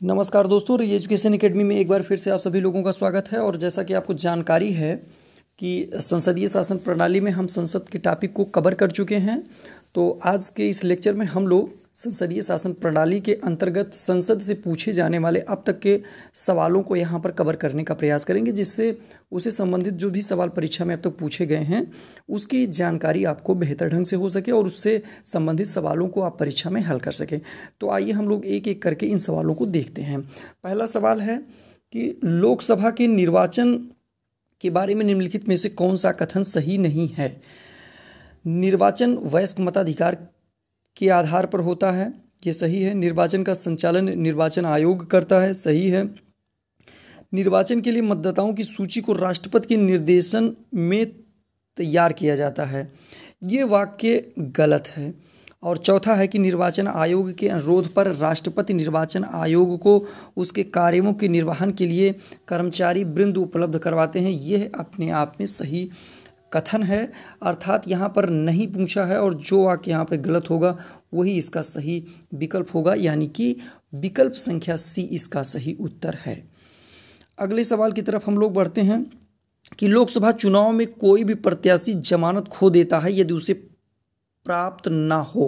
नमस्कार दोस्तों री एजुकेशन अकेडमी में एक बार फिर से आप सभी लोगों का स्वागत है। और जैसा कि आपको जानकारी है कि संसदीय शासन प्रणाली में हम संसद के टॉपिक को कवर कर चुके हैं तो आज के इस लेक्चर में हम लोग संसदीय शासन प्रणाली के अंतर्गत संसद से पूछे जाने वाले अब तक के सवालों को यहाँ पर कवर करने का प्रयास करेंगे, जिससे उसे संबंधित जो भी सवाल परीक्षा में अब तक पूछे गए हैं, उसकी जानकारी आपको बेहतर ढंग से हो सके और उससे संबंधित सवालों को आप परीक्षा में हल कर सकें। तो आइए हम लोग एक एक करके इन सवालों को देखते हैं। पहला सवाल है कि लोकसभा के निर्वाचन के बारे में निम्नलिखित में से कौन सा कथन सही नहीं है? निर्वाचन वयस्क मताधिकार के आधार पर होता है। ये सही है। निर्वाचन का संचालन निर्वाचन आयोग करता है। सही है। निर्वाचन के लिए मतदाताओं की सूची को राष्ट्रपति के निर्देशन में तैयार किया जाता है। ये वाक्य गलत है। और चौथा है कि निर्वाचन आयोग के अनुरोध पर राष्ट्रपति निर्वाचन आयोग को उसके कार्यों के निर्वहन के लिए कर्मचारी वृंद उपलब्ध करवाते हैं। यह अपने आप में सही कथन है, अर्थात यहाँ पर नहीं पूछा है और जो वाक्य यहाँ पर गलत होगा, वही इसका सही विकल्प होगा, यानी कि विकल्प संख्या सी इसका सही उत्तर है। अगले सवाल की तरफ़ हम लोग बढ़ते हैं कि लोकसभा चुनाव में कोई भी प्रत्याशी जमानत खो देता है यदि उसे प्राप्त ना हो।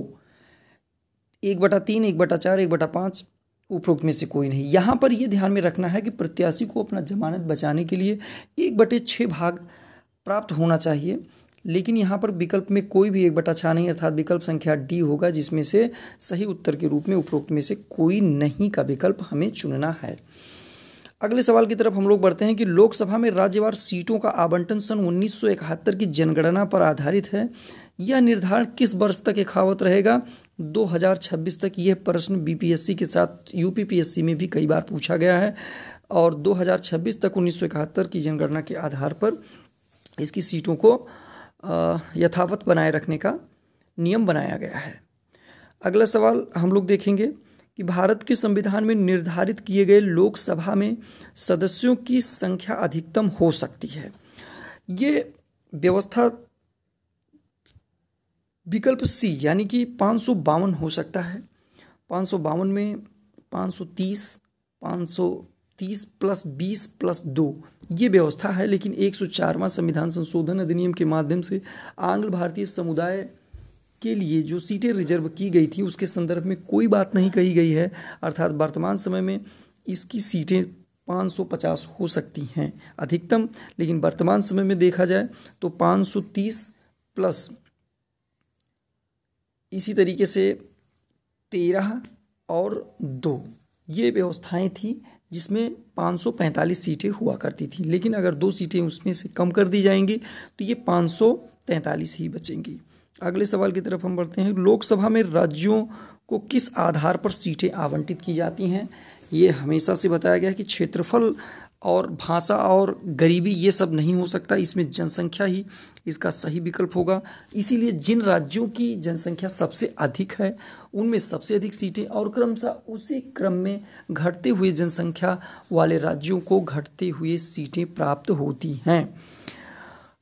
एक बटा तीन, एक बटा चार, एक बटा पाँच उपरोक्त में से कोई नहीं। यहाँ पर यह ध्यान में रखना है कि प्रत्याशी को अपना जमानत बचाने के लिए एक बटे छः भाग प्राप्त होना चाहिए, लेकिन यहाँ पर विकल्प में कोई भी एक बटा छा नहीं, अर्थात विकल्प संख्या डी होगा, जिसमें से सही उत्तर के रूप में उपरोक्त में से कोई नहीं का विकल्प हमें चुनना है। अगले सवाल की तरफ़ हम लोग बढ़ते हैं कि लोकसभा में राज्यवार सीटों का आवंटन सन उन्नीस सौ इकहत्तर की जनगणना पर आधारित है। यह निर्धारण किस वर्ष तक यथावत रहेगा? 2026 तक यह प्रश्न बीपीएससी के साथ यूपीपीएससी में भी कई बार पूछा गया है, और 2026 तक उन्नीस सौ इकहत्तर की जनगणना के आधार पर इसकी सीटों को यथावत बनाए रखने का नियम बनाया गया है। अगला सवाल हम लोग देखेंगे कि भारत के संविधान में निर्धारित किए गए लोकसभा में सदस्यों की संख्या अधिकतम हो सकती है। ये व्यवस्था विकल्प सी, यानी कि पाँच सौ बावन हो सकता है। पाँच सौ बावन में पाँच सौ तीस, पाँच सौ तीस प्लस बीस प्लस दो ये व्यवस्था है, लेकिन एक सौ चारवां संविधान संशोधन अधिनियम के माध्यम से आंग्ल भारतीय समुदाय के लिए जो सीटें रिज़र्व की गई थी, उसके संदर्भ में कोई बात नहीं कही गई है। अर्थात वर्तमान समय में इसकी सीटें 550 हो सकती हैं, अधिकतम। लेकिन वर्तमान समय में देखा जाए तो 530 प्लस इसी तरीके से तेरह और दो, ये व्यवस्थाएँ थी, जिसमें 545 सीटें हुआ करती थी। लेकिन अगर दो सीटें उसमें से कम कर दी जाएँगी तो ये 543 ही बचेंगी। अगले सवाल की तरफ़ हम बढ़ते हैं। लोकसभा में राज्यों को किस आधार पर सीटें आवंटित की जाती हैं? ये हमेशा से बताया गया है कि क्षेत्रफल और भाषा और गरीबी, ये सब नहीं हो सकता। इसमें जनसंख्या ही इसका सही विकल्प होगा। इसीलिए जिन राज्यों की जनसंख्या सबसे अधिक है उनमें सबसे अधिक सीटें और क्रमशः उसी क्रम में घटते हुए जनसंख्या वाले राज्यों को घटते हुए सीटें प्राप्त होती हैं।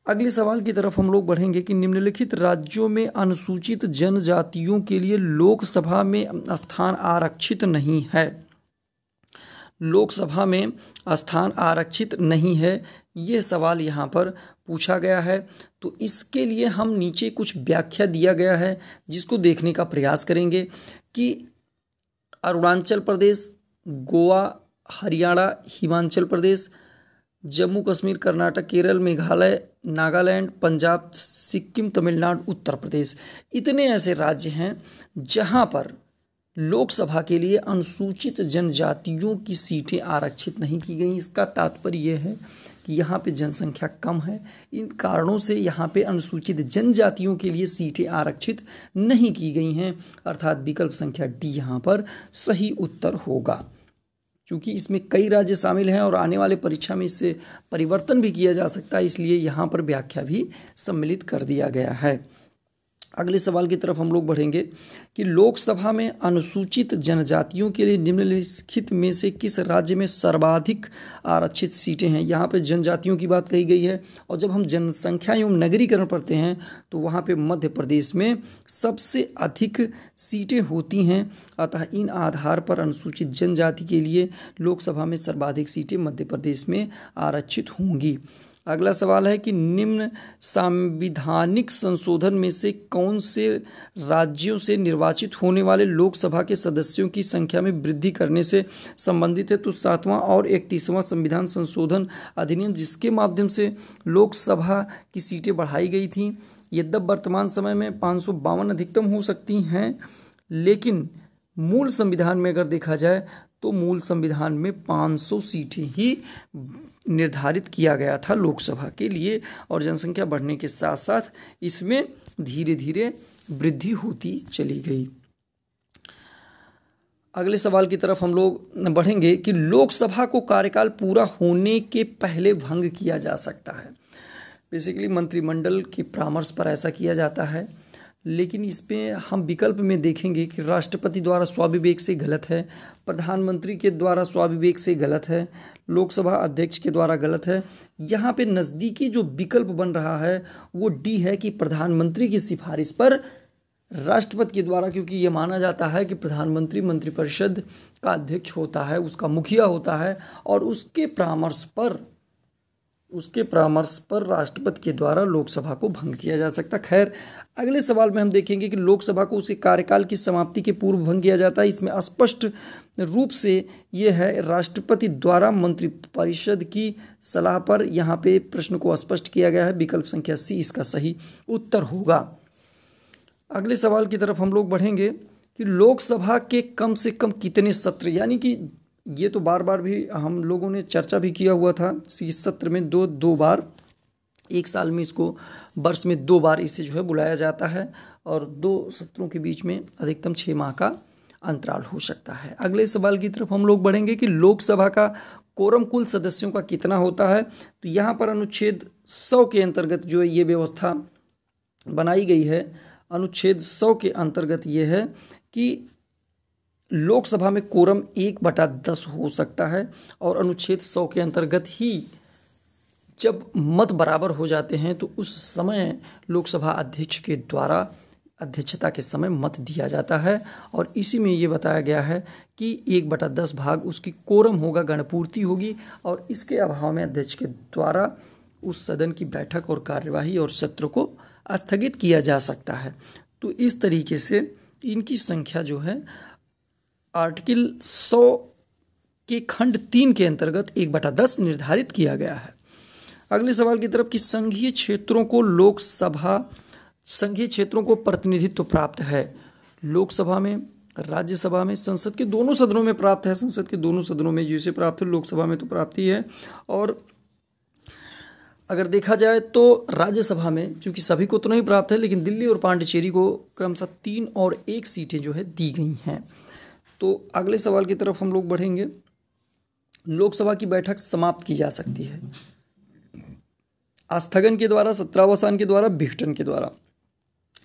अगले सवाल की तरफ़ हम लोग बढ़ेंगे कि निम्नलिखित राज्यों में अनुसूचित जनजातियों के लिए लोकसभा में स्थान आरक्षित नहीं है। लोकसभा में स्थान आरक्षित नहीं है, ये सवाल यहाँ पर पूछा गया है। तो इसके लिए हम नीचे कुछ व्याख्या दिया गया है, जिसको देखने का प्रयास करेंगे कि अरुणाचल प्रदेश, गोवा, हरियाणा, हिमाचल प्रदेश, जम्मू कश्मीर, कर्नाटक, केरल, मेघालय, नागालैंड, पंजाब, सिक्किम, तमिलनाडु, उत्तर प्रदेश। इतने ऐसे राज्य हैं जहाँ पर लोकसभा के लिए अनुसूचित जनजातियों की सीटें आरक्षित नहीं की गई। इसका तात्पर्य यह है कि यहाँ पे जनसंख्या कम है। इन कारणों से यहाँ पे अनुसूचित जनजातियों के लिए सीटें आरक्षित नहीं की गई हैं। अर्थात विकल्प संख्या डी यहाँ पर सही उत्तर होगा। क्योंकि इसमें कई राज्य शामिल हैं और आने वाले परीक्षा में इससे परिवर्तन भी किया जा सकता है, इसलिए यहाँ पर व्याख्या भी सम्मिलित कर दिया गया है। अगले सवाल की तरफ़ हम लोग बढ़ेंगे कि लोकसभा में अनुसूचित जनजातियों के लिए निम्नलिखित में से किस राज्य में सर्वाधिक आरक्षित सीटें हैं? यहाँ पे जनजातियों की बात कही गई है और जब हम जनसंख्या एवं नगरीकरण पढ़ते हैं तो वहाँ पे मध्य प्रदेश में सबसे अधिक सीटें होती हैं। अतः इन आधार पर अनुसूचित जनजाति के लिए लोकसभा में सर्वाधिक सीटें मध्य प्रदेश में आरक्षित होंगी। अगला सवाल है कि निम्न संविधानिक संशोधन में से कौन से राज्यों से निर्वाचित होने वाले लोकसभा के सदस्यों की संख्या में वृद्धि करने से संबंधित है? तो सातवां और इकतीसवां संविधान संशोधन अधिनियम, जिसके माध्यम से लोकसभा की सीटें बढ़ाई गई थी, यद्यप वर्तमान समय में पाँच सौ बावन अधिकतम हो सकती हैं, लेकिन मूल संविधान में अगर देखा जाए तो मूल संविधान में 500 सीटें ही निर्धारित किया गया था लोकसभा के लिए और जनसंख्या बढ़ने के साथ साथ इसमें धीरे धीरे वृद्धि होती चली गई। अगले सवाल की तरफ़ हम लोग बढ़ेंगे कि लोकसभा को कार्यकाल पूरा होने के पहले भंग किया जा सकता है। बेसिकली मंत्रिमंडल के परामर्श पर ऐसा किया जाता है। लेकिन इसमें हम विकल्प में देखेंगे कि राष्ट्रपति द्वारा स्वाभिवेक से गलत है, प्रधानमंत्री के द्वारा स्वाभिवेक से गलत है, लोकसभा अध्यक्ष के द्वारा गलत है। यहाँ पे नज़दीकी जो विकल्प बन रहा है, वो डी है कि प्रधानमंत्री की सिफारिश पर राष्ट्रपति के द्वारा, क्योंकि ये माना जाता है कि प्रधानमंत्री मंत्रिपरिषद का अध्यक्ष होता है, उसका मुखिया होता है और उसके परामर्श पर उसके परामर्श पर राष्ट्रपति के द्वारा लोकसभा को भंग किया जा सकता। खैर, अगले सवाल में हम देखेंगे कि लोकसभा को उसके कार्यकाल की समाप्ति के पूर्व भंग किया जाता है। इसमें स्पष्ट रूप से ये है, राष्ट्रपति द्वारा मंत्रिपरिषद की सलाह पर यहाँ पे प्रश्न को स्पष्ट किया गया है। विकल्प संख्या सी, इसका सही उत्तर होगा। अगले सवाल की तरफ़ हम लोग बढ़ेंगे कि लोकसभा के कम से कम कितने सत्र, यानी कि ये तो बार बार भी हम लोगों ने चर्चा भी किया हुआ था इस सत्र में दो दो बार, एक साल में इसको, वर्ष में दो बार इसे जो है बुलाया जाता है और दो सत्रों के बीच में अधिकतम छः माह का अंतराल हो सकता है। अगले सवाल की तरफ़ हम लोग बढ़ेंगे कि लोकसभा का कोरम कुल सदस्यों का कितना होता है? तो यहाँ पर अनुच्छेद सौ के अंतर्गत जो है ये व्यवस्था बनाई गई है। अनुच्छेद सौ के अंतर्गत ये है कि लोकसभा में कोरम एक बटा दस हो सकता है और अनुच्छेद सौ के अंतर्गत ही जब मत बराबर हो जाते हैं तो उस समय लोकसभा अध्यक्ष के द्वारा अध्यक्षता के समय मत दिया जाता है। और इसी में ये बताया गया है कि एक बटा दस भाग उसकी कोरम होगा, गणपूर्ति होगी और इसके अभाव में अध्यक्ष के द्वारा उस सदन की बैठक और कार्यवाही और सत्र को स्थगित किया जा सकता है। तो इस तरीके से इनकी संख्या जो है आर्टिकल सौ के खंड तीन के अंतर्गत एक बटा दस निर्धारित किया गया है। अगले सवाल की तरफ़ कि संघीय क्षेत्रों को लोकसभा, संघीय क्षेत्रों को प्रतिनिधित्व प्राप्त है। लोकसभा में, राज्यसभा में, संसद के दोनों सदनों में प्राप्त है। संसद के दोनों सदनों में जिसे प्राप्त है लोकसभा में तो प्राप्त ही। है और अगर देखा जाए तो राज्यसभा में चूँकि सभी को तो नहीं प्राप्त है, लेकिन दिल्ली और पांडिचेरी को क्रमशः तीन और एक सीटें जो है दी गई हैं। तो अगले सवाल की तरफ़ हम लोग बढ़ेंगे। लोकसभा की बैठक समाप्त की जा सकती है। स्थगन के द्वारा, सत्रावसान के द्वारा विघटन के द्वारा।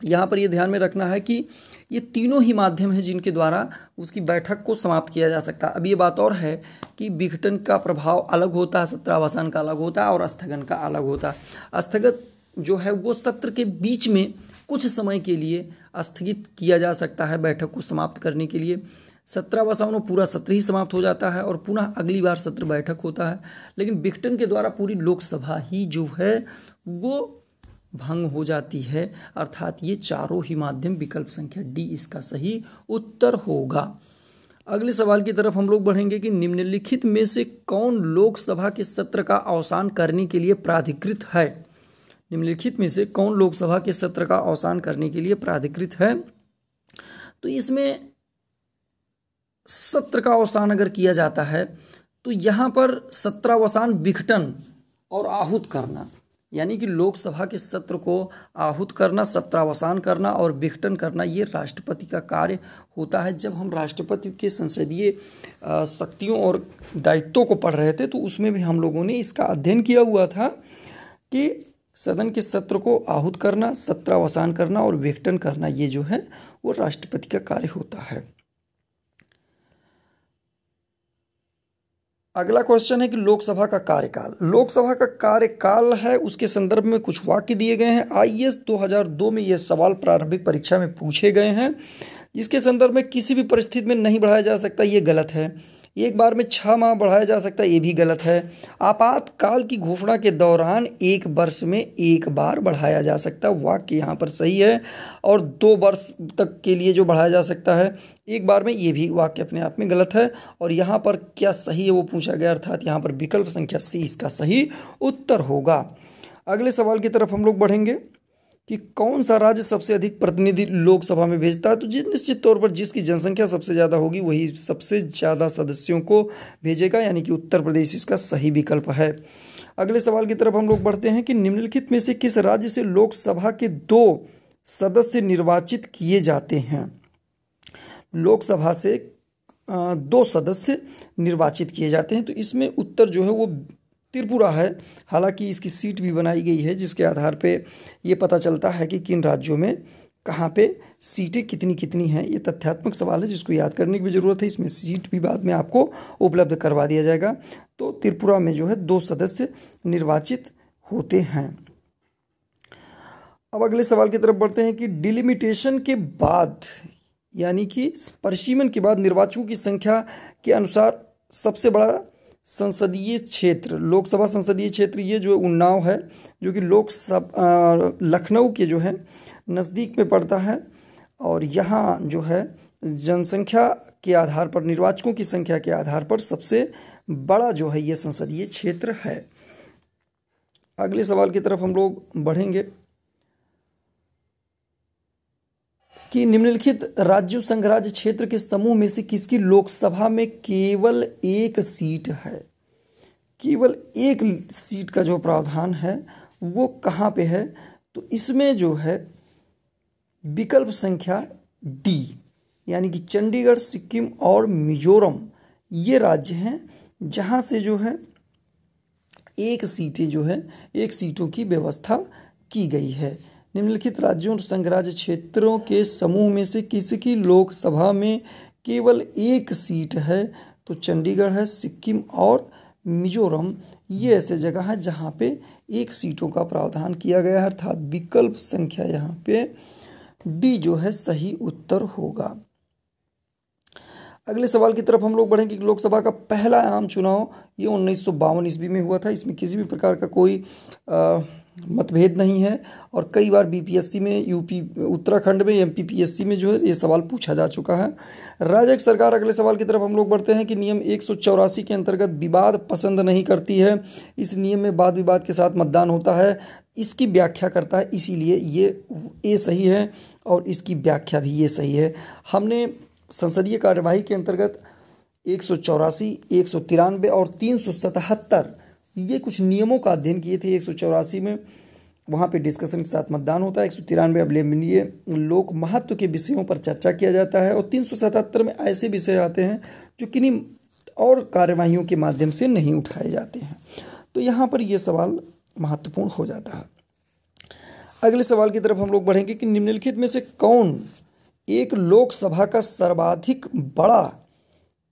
यहाँ पर ये ध्यान में रखना है कि ये तीनों ही माध्यम हैं जिनके द्वारा उसकी बैठक को समाप्त किया जा सकता। है अब ये बात और है कि विघटन का प्रभाव अलग होता है, सत्रावसान का अलग होता है और स्थगन का अलग होता है। स्थगत जो है वो सत्र के बीच में कुछ समय के लिए स्थगित किया जा सकता है बैठक को समाप्त करने के लिए। सत्रह वसाओं में पूरा सत्र ही समाप्त हो जाता है और पुनः अगली बार सत्र बैठक होता है। लेकिन विघटन के द्वारा पूरी लोकसभा ही जो है, वो भंग हो जाती है। अर्थात ये चारों ही माध्यम विकल्प संख्या डी इसका सही उत्तर होगा। अगले सवाल की तरफ़ हम लोग बढ़ेंगे कि निम्नलिखित में से कौन लोकसभा के सत्र का अवसान करने के लिए प्राधिकृत है? निम्नलिखित में से कौन लोकसभा के सत्र का अवसान करने के लिए प्राधिकृत है? तो इसमें सत्र का अवसान अगर किया जाता है तो यहाँ पर सत्रावसान विघटन और आहूत करना, यानी कि लोकसभा के सत्र को आहूत करना, सत्रावसान करना और विघटन करना, ये राष्ट्रपति का कार्य होता है। जब हम राष्ट्रपति के संसदीय शक्तियों और दायित्वों को पढ़ रहे थे तो उसमें भी हम लोगों ने इसका अध्ययन किया हुआ था कि सदन के सत्र को आहूत करना, सत्रावसान करना और विघटन करना, ये जो है, वो राष्ट्रपति का कार्य होता है। अगला क्वेश्चन है कि लोकसभा का कार्यकाल। लोकसभा का कार्यकाल है, उसके संदर्भ में कुछ वाक्य दिए गए हैं। आई एस 2002 में ये सवाल प्रारंभिक परीक्षा में पूछे गए हैं इसके संदर्भ में किसी भी परिस्थिति में नहीं बढ़ाया जा सकता ये गलत है। एक बार में छः माह बढ़ाया जा सकता है, ये भी गलत है। आपातकाल की घोषणा के दौरान एक वर्ष में एक बार बढ़ाया जा सकता है। वाक्य यहाँ पर सही है और दो वर्ष तक के लिए जो बढ़ाया जा सकता है, एक बार में ये भी वाक्य अपने आप में गलत है। और यहाँ पर क्या सही है वो पूछा गया, अर्थात यहाँ पर विकल्प संख्या सी इसका सही उत्तर होगा। अगले सवाल की तरफ़ हम लोग बढ़ेंगे। कि कौन सा राज्य सबसे अधिक प्रतिनिधि लोकसभा में भेजता है? तो जिस निश्चित तौर पर जिसकी जनसंख्या सबसे ज़्यादा होगी, वही सबसे ज़्यादा सदस्यों को भेजेगा, यानी कि उत्तर प्रदेश इसका सही विकल्प है। अगले सवाल की तरफ़ हम लोग बढ़ते हैं कि निम्नलिखित में से किस राज्य से लोकसभा के दो सदस्य निर्वाचित किए जाते हैं? लोकसभा से दो सदस्य निर्वाचित किए जाते हैं तो इसमें उत्तर जो है वो त्रिपुरा है। हालाँकि इसकी सीट भी बनाई गई है, जिसके आधार पे ये पता चलता है कि किन राज्यों में कहाँ पे सीटें कितनी कितनी हैं। ये तथ्यात्मक सवाल है, जिसको याद करने की भी ज़रूरत है। इसमें सीट भी बाद में आपको उपलब्ध करवा दिया जाएगा। तो त्रिपुरा में जो है, दो सदस्य निर्वाचित होते हैं। अब अगले सवाल की तरफ़ बढ़ते हैं कि डिलिमिटेशन के बाद, यानी कि परिसीमन के बाद निर्वाचकों की संख्या के अनुसार सबसे बड़ा संसदीय क्षेत्र, लोकसभा संसदीय क्षेत्र ये जो उन्नाव है, जो कि लोकसभा लखनऊ के जो है, नज़दीक में पड़ता है और यहाँ जो है, जनसंख्या के आधार पर, निर्वाचकों की संख्या के आधार पर सबसे बड़ा जो है ये संसदीय क्षेत्र है। अगले सवाल की तरफ़ हम लोग बढ़ेंगे। कि निम्नलिखित राज्य, संघराज्य क्षेत्र के समूह में से किसकी लोकसभा में केवल एक सीट है? केवल एक सीट का जो प्रावधान है, वो कहाँ पे है? तो इसमें जो है, विकल्प संख्या डी यानी कि चंडीगढ़, सिक्किम और मिजोरम, ये राज्य हैं जहाँ से जो है, एक सीटें जो है, एक सीटों की व्यवस्था की गई है। निम्नलिखित राज्यों और संघराज्य क्षेत्रों के समूह में से किसकी लोकसभा में केवल एक सीट है तो चंडीगढ़ है सिक्किम और मिजोरम। ये ऐसे जगह है जहाँ पे एक सीटों का प्रावधान किया गया है अर्थात विकल्प संख्या यहाँ पे डी जो है सही उत्तर होगा। अगले सवाल की तरफ़ हम लोग बढ़ेंगे कि लोकसभा का पहला आम चुनाव ये उन्नीस सौ बावन ईस्वी में हुआ था इसमें किसी भी प्रकार का कोई आ, मतभेद नहीं है और कई बार बीपीएससी में यूपी उत्तराखंड में एमपीपीएससी में जो है, ये सवाल पूछा जा चुका है। राज्य सरकार, अगले सवाल की तरफ़ हम लोग बढ़ते हैं कि नियम एक सौ चौरासी के अंतर्गत विवाद पसंद नहीं करती है। इस नियम में वाद विवाद के साथ मतदान होता है। इसकी व्याख्या करता है, इसीलिए ये ये सही है और इसकी व्याख्या भी ये सही है। हमने संसदीय कार्यवाही के अंतर्गत एक सौ चौरासी, एक सौ तिरानवे और तीन सौ सतहत्तर ये कुछ नियमों का अध्ययन किए थे एक सौ चौरासी में। वहाँ पे डिस्कशन के साथ मतदान होता है। एक सौ तिरानवे अवलेम्बनीय लोक महत्व के विषयों पर चर्चा किया जाता है और तीन सौ सतहत्तर में ऐसे विषय आते हैं जो किन्हीं और कार्यवाहियों के माध्यम से नहीं उठाए जाते हैं। तो यहाँ पर यह सवाल महत्वपूर्ण हो जाता है। अगले सवाल की तरफ़ हम लोग बढ़ेंगे कि निम्नलिखित में से कौन एक लोकसभा का सर्वाधिक बड़ा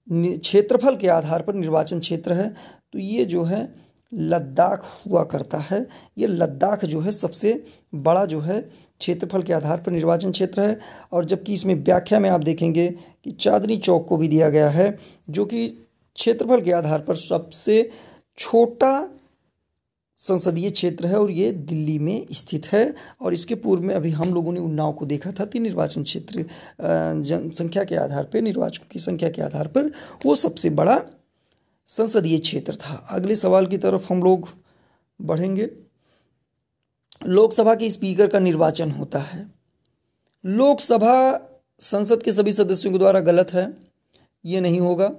क्षेत्रफल के आधार पर निर्वाचन क्षेत्र है? तो ये जो है लद्दाख हुआ करता है। ये लद्दाख जो है सबसे बड़ा जो है क्षेत्रफल के आधार पर निर्वाचन क्षेत्र है और जबकि इसमें व्याख्या में आप देखेंगे कि चांदनी चौक को भी दिया गया है, जो कि क्षेत्रफल के आधार पर सबसे छोटा संसदीय क्षेत्र है और ये दिल्ली में स्थित है। और इसके पूर्व में अभी हम लोगों ने उन्नाव को देखा था कि निर्वाचन क्षेत्र जनसंख्या के आधार पर निर्वाचकों की संख्या के आधार पर वो सबसे बड़ा संसदीय क्षेत्र था। अगले सवाल की तरफ़ हम लोग बढ़ेंगे। लोकसभा के स्पीकर का निर्वाचन होता है। लोकसभा संसद के सभी सदस्यों के द्वारा गलत है। ये नहीं होगा।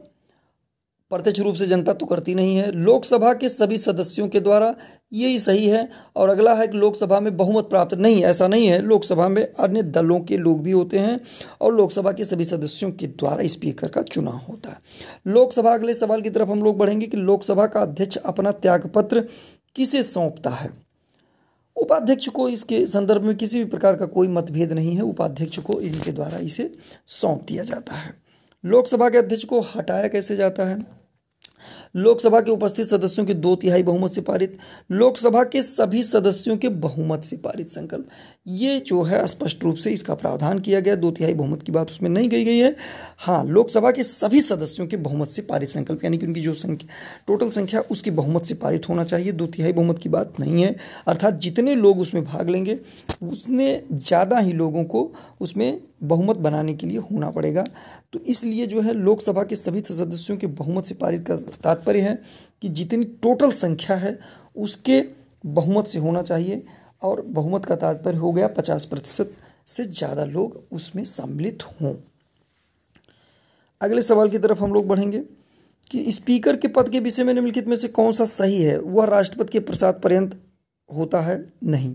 प्रत्यक्ष रूप से जनता तो करती नहीं है। लोकसभा के सभी सदस्यों के द्वारा यही सही है और अगला है कि लोकसभा में बहुमत प्राप्त नहीं, ऐसा नहीं है। लोकसभा में अन्य दलों के लोग भी होते हैं और लोकसभा के सभी सदस्यों के द्वारा स्पीकर का चुनाव होता है। लोकसभा अगले सवाल की तरफ़ हम लोग बढ़ेंगे कि लोकसभा का अध्यक्ष अपना त्यागपत्र किसे सौंपता है? उपाध्यक्ष को इसके संदर्भ में किसी भी प्रकार का कोई मतभेद नहीं है। उपाध्यक्ष को इनके द्वारा इसे सौंप दिया जाता है। लोकसभा के अध्यक्ष को हटाया कैसे जाता है? लोकसभा के उपस्थित सदस्यों की दो तिहाई बहुमत से पारित, लोकसभा के सभी सदस्यों के बहुमत से पारित संकल्प। ये जो है स्पष्ट रूप से इसका प्रावधान किया गया, दो तिहाई बहुमत की बात उसमें नहीं कही गई है। हाँ लोकसभा के सभी सदस्यों के बहुमत से पारित संकल्प, यानी कि उनकी जो संख्या, टोटल संख्या, उसकी बहुमत से पारित होना चाहिए, दो तिहाई बहुमत की बात नहीं है। अर्थात जितने लोग उसमें भाग लेंगे, उसने ज़्यादा ही लोगों को उसमें बहुमत बनाने के लिए होना पड़ेगा। तो इसलिए जो है लोकसभा के सभी सदस्यों के बहुमत से पारित का तात्पर्य है कि जितनी टोटल संख्या है, उसके बहुमत से होना चाहिए। और बहुमत का तात्पर्य हो गया पचास प्रतिशत से ज़्यादा लोग उसमें सम्मिलित हों। अगले सवाल की तरफ़ हम लोग बढ़ेंगे कि स्पीकर के पद के विषय में निम्नलिखित में से कौन सा सही है? वह राष्ट्रपति के प्रसाद पर्यंत होता है? नहीं।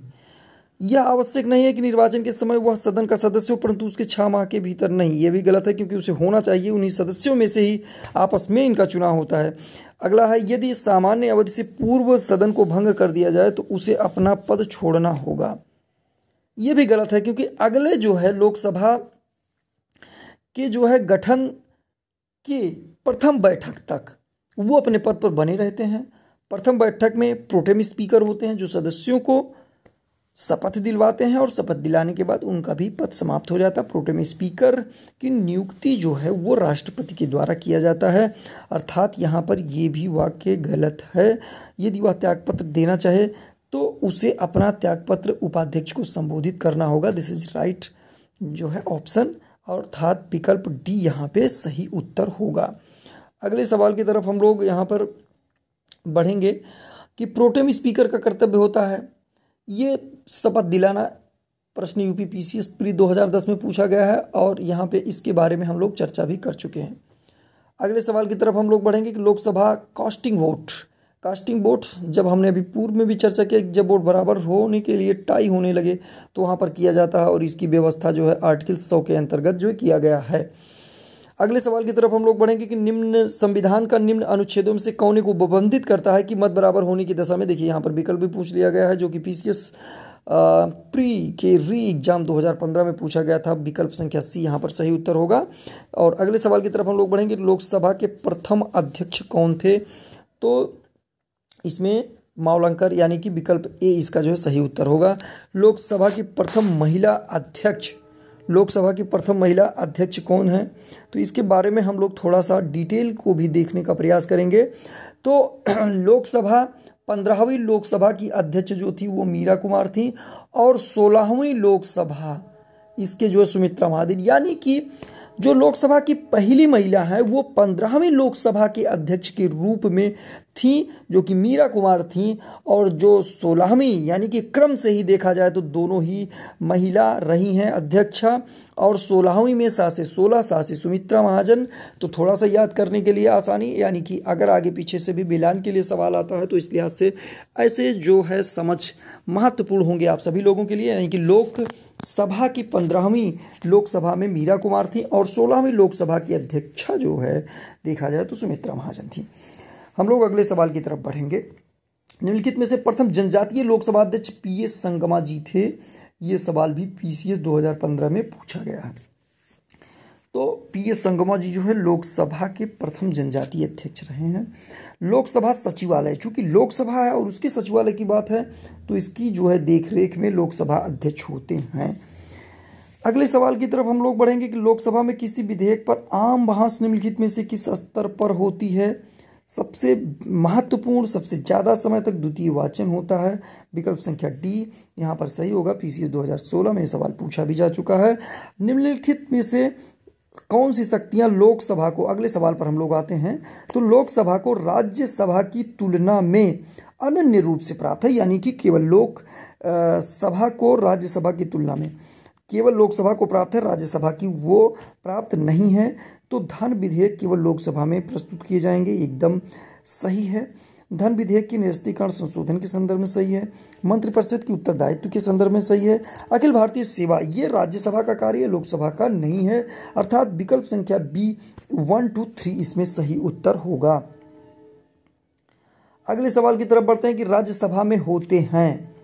यह आवश्यक नहीं है कि निर्वाचन के समय वह सदन का सदस्य हो, परंतु उसके छह माह के भीतर नहीं। यह भी गलत है क्योंकि उसे होना चाहिए, उन्हीं सदस्यों में से ही आपस में इनका चुनाव होता है। अगला है, यदि सामान्य अवधि से पूर्व सदन को भंग कर दिया जाए तो उसे अपना पद छोड़ना होगा। यह भी गलत है क्योंकि अगले जो है लोकसभा के जो है गठन के प्रथम बैठक तक, वो अपने पद पर बने रहते हैं। प्रथम बैठक में प्रोटेम स्पीकर होते हैं जो सदस्यों को शपथ दिलवाते हैं और शपथ दिलाने के बाद उनका भी पद समाप्त हो जाता है। प्रोटेम स्पीकर की नियुक्ति जो है, वो राष्ट्रपति के द्वारा किया जाता है। अर्थात यहाँ पर ये भी वाक्य गलत है। यदि वह त्यागपत्र देना चाहे तो उसे अपना त्यागपत्र उपाध्यक्ष को संबोधित करना होगा। दिस इज़ राइट जो है ऑप्शन अर्थात विकल्प डी यहाँ पे सही उत्तर होगा। अगले सवाल की तरफ़ हम लोग यहाँ पर बढ़ेंगे कि प्रोटेम स्पीकर का कर्तव्य होता है। ये शपथ दिलाना प्रश्न UP P C S pre दो हज़ार दस में पूछा गया है और यहाँ पे इसके बारे में हम लोग चर्चा भी कर चुके हैं। अगले सवाल की तरफ़ हम लोग बढ़ेंगे कि Lok Sabha casting vote. Casting vote जब हमने अभी पूर्व में भी चर्चा किया जब वोट बराबर होने के लिए टाई होने लगे तो वहाँ पर किया जाता है और इसकी व्यवस्था जो है आर्टिकल सौ के अंतर्गत जो किया गया है। अगले सवाल की तरफ़ हम लोग बढ़ेंगे कि निम्न संविधान का निम्न अनुच्छेदों में से कौन को उपबंधित करता है कि मत बराबर होने की दशा में? देखिए, यहाँ पर विकल्प भी पूछ लिया गया है, जो कि पीसीएस प्री के री एग्ज़ाम 2015 में पूछा गया था। विकल्प संख्या सी, यहाँ पर सही उत्तर होगा। और अगले सवाल की तरफ़ हम लोग बढ़ेंगे, लोकसभा के प्रथम अध्यक्ष कौन थे? तो इसमें मावलंकर, यानी कि विकल्प ए, इसका जो है सही उत्तर होगा। लोकसभा की प्रथम महिला अध्यक्ष लोकसभा की प्रथम महिला अध्यक्ष कौन है? तो इसके बारे में हम लोग थोड़ा सा डिटेल को भी देखने का प्रयास करेंगे। तो लोकसभा, पंद्रहवीं लोकसभा की अध्यक्ष जो थी वो मीरा कुमार थी और सोलहवीं लोकसभा, इसके जो है सुमित्रा महादिन यानी कि जो लोकसभा की पहली महिला है, वो पंद्रहवीं लोकसभा के अध्यक्ष के रूप में थी, जो कि मीरा कुमार थी, और जो सोलहवीं, यानी कि क्रम से ही देखा जाए तो दोनों ही महिला रही हैं अध्यक्षा। और सोलहवीं में सासे सोलह, सासे सुमित्रा महाजन। तो थोड़ा सा याद करने के लिए आसानी, यानी कि अगर आगे पीछे से भी मिलान के लिए सवाल आता है तो इस लिहाज से ऐसे जो है समझ महत्वपूर्ण होंगे आप सभी लोगों के लिए, यानी कि लोक सभा की पंद्रहवीं लोकसभा में मीरा कुमार थी, और सोलहवीं लोकसभा की अध्यक्षा जो है, देखा जाए तो सुमित्रा महाजन थी। हम लोग अगले सवाल की तरफ़ बढ़ेंगे। निम्नलिखित में से प्रथम जनजातीय लोकसभा अध्यक्ष पी एस संगमा जी थे। ये सवाल भी पी सी एस दो हज़ार पंद्रह में पूछा गया है। तो पी एस संगमा जी जो है लोकसभा के प्रथम जनजातीय अध्यक्ष रहे हैं। लोकसभा सचिवालय, चूँकि लोकसभा है और उसके सचिवालय की बात है तो इसकी जो है देखरेख में लोकसभा अध्यक्ष होते हैं। अगले सवाल की तरफ़ हम लोग बढ़ेंगे कि लोकसभा में किसी विधेयक पर आम बहस निम्नलिखित में से किस स्तर पर होती है? सबसे महत्वपूर्ण, सबसे ज़्यादा समय तक द्वितीय वाचन होता है, विकल्प संख्या डी, यहाँ पर सही होगा पी सी एस दो हज़ार सोलह में सवाल पूछा भी जा चुका है। निम्नलिखित में से कौन सी शक्तियाँ लोकसभा को, अगले सवाल पर हम लोग आते हैं तो लोकसभा को राज्यसभा की तुलना में अनन्य रूप से प्राप्त है, यानी कि केवल लोक सभा को राज्यसभा की तुलना में। केवल लोकसभा को प्राप्त है, राज्यसभा की वो प्राप्त नहीं है तो धन विधेयक केवल लोकसभा में प्रस्तुत किए जाएँगे, एकदम सही है। धन विधेयक की निरस्तीकरण संशोधन के संदर्भ में सही है, मंत्रिपरिषद की उत्तरदायित्व के संदर्भ में सही है, अखिल भारतीय सेवा ये राज्यसभा का कार्य लोकसभा का नहीं है, अर्थात विकल्प संख्या बी, वन, टू, थ्री, इसमें सही उत्तर होगा। अगले सवाल की तरफ़ बढ़ते हैं कि राज्यसभा में होते हैं।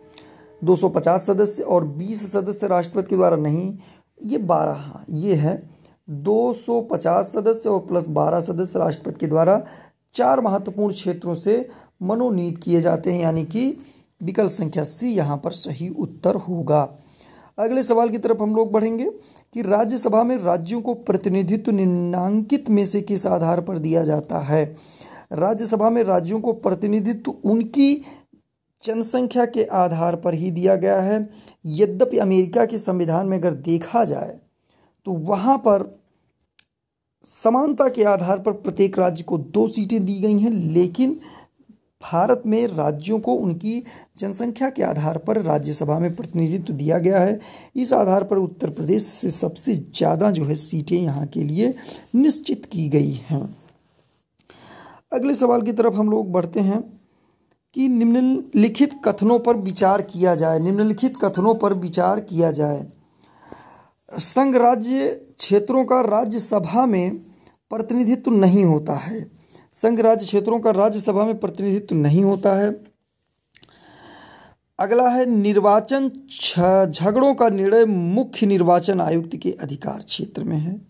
250 सदस्य और 20 सदस्य राष्ट्रपति के द्वारा नहीं, ये 12 हाँ ये है। 250 सदस्य और प्लस 12 सदस्य राष्ट्रपति के द्वारा चार महत्वपूर्ण क्षेत्रों से मनोनीत किए जाते हैं, यानी कि विकल्प संख्या सी यहाँ पर सही उत्तर होगा। अगले सवाल की तरफ़ हम लोग बढ़ेंगे कि राज्यसभा में राज्यों को प्रतिनिधित्व निम्नांकित में से किस आधार पर दिया जाता है? राज्यसभा में राज्यों को प्रतिनिधित्व उनकी जनसंख्या के आधार पर ही दिया गया है। यद्यपि अमेरिका के संविधान में अगर देखा जाए तो वहाँ पर समानता के आधार पर प्रत्येक राज्य को दो सीटें दी गई हैं, लेकिन भारत में राज्यों को उनकी जनसंख्या के आधार पर राज्यसभा में प्रतिनिधित्व दिया गया है। इस आधार पर उत्तर प्रदेश से सबसे ज़्यादा जो है सीटें यहाँ के लिए निश्चित की गई हैं। अगले सवाल की तरफ़ हम लोग बढ़ते हैं। कि निम्नलिखित कथनों पर विचार किया जाए, निम्नलिखित कथनों पर विचार किया जाए। संघ राज्य क्षेत्रों का राज्यसभा में प्रतिनिधित्व नहीं होता है। संघ राज्य क्षेत्रों का राज्यसभा में प्रतिनिधित्व नहीं होता है। अगला है निर्वाचन झगड़ों का निर्णय मुख्य निर्वाचन आयुक्त के अधिकार क्षेत्र में है।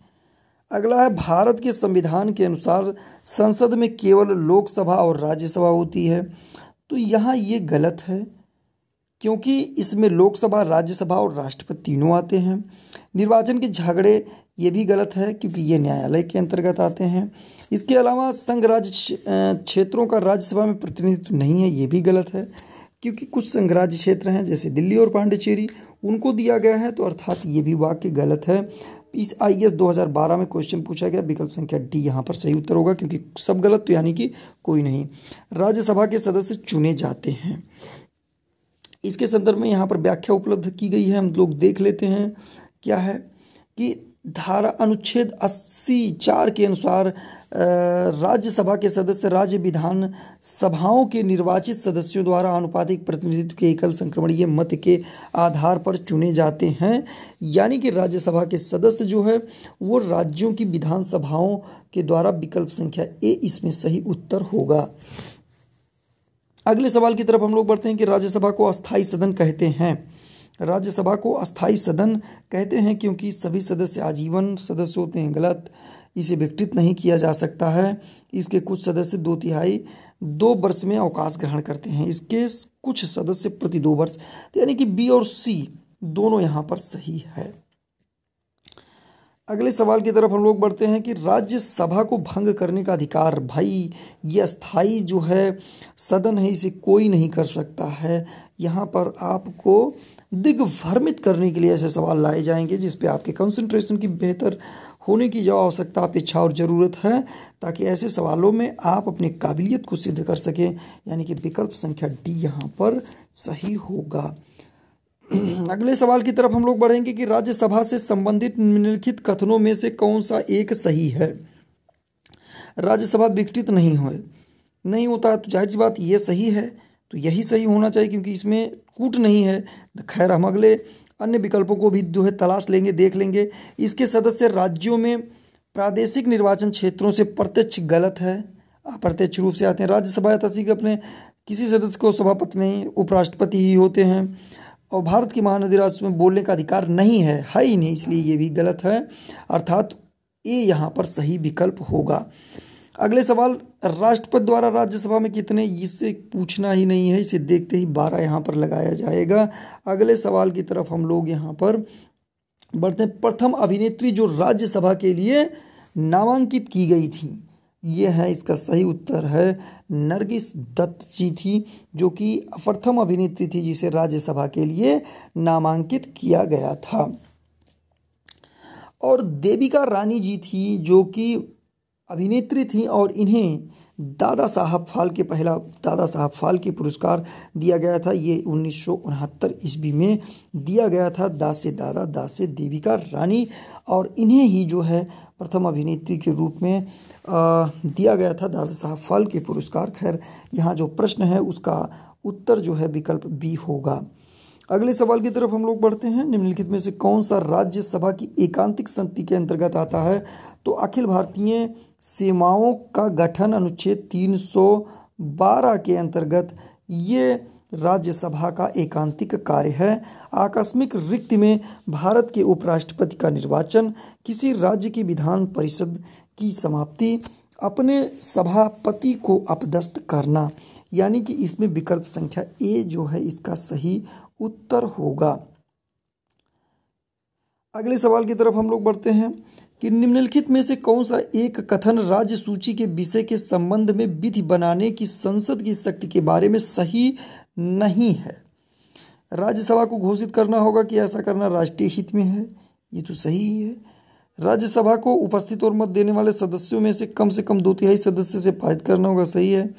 अगला है भारत के संविधान के अनुसार संसद में केवल लोकसभा और राज्यसभा होती है। तो यहाँ ये गलत है, क्योंकि इसमें लोकसभा, राज्यसभा और राष्ट्रपति तीनों आते हैं। निर्वाचन के झगड़े ये भी गलत है, क्योंकि ये न्यायालय के अंतर्गत आते हैं। इसके अलावा संघ राज्य क्षेत्रों का राज्यसभा में प्रतिनिधित्व नहीं है, ये भी गलत है, क्योंकि कुछ संघ राज्य क्षेत्र हैं, जैसे दिल्ली और पांडिचेरी, उनको दिया गया है तो अर्थात ये भी वाक्य गलत है। इस, आई एस दो हज़ार बारह में क्वेश्चन पूछा गया, विकल्प संख्या डी यहाँ पर सही उत्तर होगा, क्योंकि सब गलत तो यानी कि कोई नहीं। राज्यसभा के सदस्य चुने जाते हैं। इसके संदर्भ में यहाँ पर व्याख्या उपलब्ध की गई है, हम लोग देख लेते हैं। क्या है कि धारा अनुच्छेद अस्सी चार के अनुसार राज्यसभा के सदस्य राज्य विधान सभाओं के निर्वाचित सदस्यों द्वारा अनुपातिक प्रतिनिधित्व के एकल संक्रमणीय मत के आधार पर चुने जाते हैं। यानी कि राज्यसभा के सदस्य जो है, वो राज्यों की विधानसभाओं के द्वारा विकल्प संख्या ए इसमें सही उत्तर होगा। अगले सवाल की तरफ़ हम लोग बढ़ते हैं कि राज्यसभा को अस्थाई सदन कहते हैं। राज्यसभा को अस्थाई सदन कहते हैं क्योंकि सभी सदस्य आजीवन सदस्य होते हैं, गलत। इसे विघटित नहीं किया जा सकता है। इसके कुछ सदस्य दो तिहाई, दो वर्ष में अवकाश ग्रहण करते हैं। इसके कुछ सदस्य प्रति दो वर्ष यानी कि बी और सी दोनों यहाँ पर सही है। अगले सवाल की तरफ़ हम लोग बढ़ते हैं कि राज्यसभा को भंग करने का अधिकार भाई ये अस्थाई जो है, सदन है, इसे कोई नहीं कर सकता है। यहाँ पर आपको दिग्भ्रमित करने के लिए ऐसे सवाल लाए जाएँगे, जिस पे आपके कंसंट्रेशन की बेहतर होने की जो आवश्यकता अपेक्षा और ज़रूरत है, ताकि ऐसे सवालों में आप अपनी काबिलियत को सिद्ध कर सकें। यानी कि विकल्प संख्या डी यहाँ पर सही होगा। अगले सवाल की तरफ़ हम लोग बढ़ेंगे कि राज्यसभा से संबंधित निम्नलिखित कथनों में से कौन सा एक सही है? राज्यसभा विघटित नहीं हो नहीं होता तो ज़ाहिर सी बात ये सही है तो यही सही होना चाहिए क्योंकि इसमें कूट नहीं है। खैर, हम अगले अन्य विकल्पों को भी जो है तलाश लेंगे, देख लेंगे। इसके सदस्य राज्यों में प्रादेशिक निर्वाचन क्षेत्रों से प्रत्यक्ष गलत है, अप्रत्यक्ष रूप से आते हैं। राज्यसभा तहसील अपने किसी सदस्य को सभापति नहीं, उपराष्ट्रपति ही होते हैं। और भारत की महानदी राज्य में बोलने का अधिकार नहीं है है ही नहीं, इसलिए ये भी गलत है। अर्थात ये यहाँ पर सही विकल्प होगा। अगले सवाल, राष्ट्रपति द्वारा राज्यसभा में कितने इससे पूछना ही नहीं है, इसे देखते ही बारह यहाँ पर लगाया जाएगा। अगले सवाल की तरफ़ हम लोग यहाँ पर बढ़ते प्रथम अभिनेत्री जो राज्यसभा के लिए नामांकित की गई थी ये है, इसका सही उत्तर है नरगिस दत्त जी थी, जो कि प्रथम अभिनेत्री थी जिसे राज्यसभा के लिए नामांकित किया गया था। और देविका रानी जी थी, जो कि अभिनेत्री थी और इन्हें दादा साहब फाल्के पहला दादा साहब फाल्के पुरस्कार दिया गया था। ये उन्नीस सौ ईस्वी में दिया गया था। दास से दादा दास से देविका रानी और इन्हें ही जो है प्रथम अभिनेत्री के रूप में आ, दिया गया था। दादा साहब फाल्के पुरस्कार। खैर यहाँ जो प्रश्न है उसका उत्तर जो है विकल्प बी होगा। अगले सवाल की तरफ़ हम लोग बढ़ते हैं। निम्नलिखित में से कौन सा राज्यसभा की एकांतिक संति के अंतर्गत आता है? तो अखिल भारतीय सीमाओं का गठन अनुच्छेद 312 के अंतर्गत ये राज्यसभा का एकांतिक कार्य है। आकस्मिक रिक्ति में भारत के उपराष्ट्रपति का निर्वाचन, किसी राज्य की विधान परिषद की समाप्ति, अपने सभापति को अपदस्थ करना, यानी कि इसमें विकल्प संख्या ए जो है, इसका सही उत्तर होगा। अगले सवाल की तरफ़ हम लोग बढ़ते हैं कि निम्नलिखित में से कौन सा एक कथन राज्य सूची के विषय के संबंध में विधि बनाने की संसद की शक्ति के बारे में सही नहीं है? राज्यसभा को घोषित करना होगा कि ऐसा करना राष्ट्रीय हित में है, ये तो सही ही है। राज्यसभा को उपस्थित और मत देने वाले सदस्यों में से कम से कम दो तिहाई सदस्य से पारित करना होगा, सही है।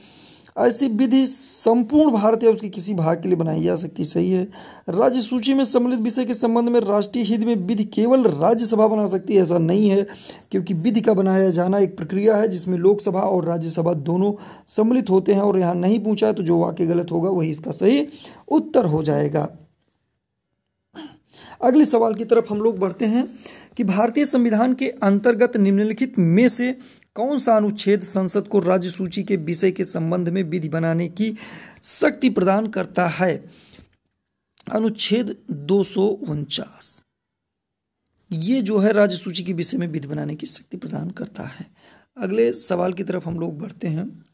ऐसी विधि संपूर्ण भारत या उसके किसी भाग के लिए बनाई जा सकती, सही है। राज्य सूची में सम्मिलित विषय के संबंध में राष्ट्रीय हित में विधि केवल राज्यसभा बना सकती है, ऐसा नहीं है, क्योंकि विधि का बनाया जाना एक प्रक्रिया है, जिसमें लोकसभा और राज्यसभा दोनों सम्मिलित होते हैं, और यहाँ नहीं पूछा है तो जो वाक्य गलत होगा, वही इसका सही उत्तर हो जाएगा। अगले सवाल की तरफ़ हम लोग बढ़ते हैं कि भारतीय संविधान के अंतर्गत निम्नलिखित में से कौन सा अनुच्छेद संसद को राज्य सूची के विषय के संबंध में विधि बनाने की शक्ति प्रदान करता है? अनुच्छेद दो ये जो है राज्य सूची के विषय में विधि बनाने की शक्ति प्रदान करता है। अगले सवाल की तरफ़ हम लोग बढ़ते हैं।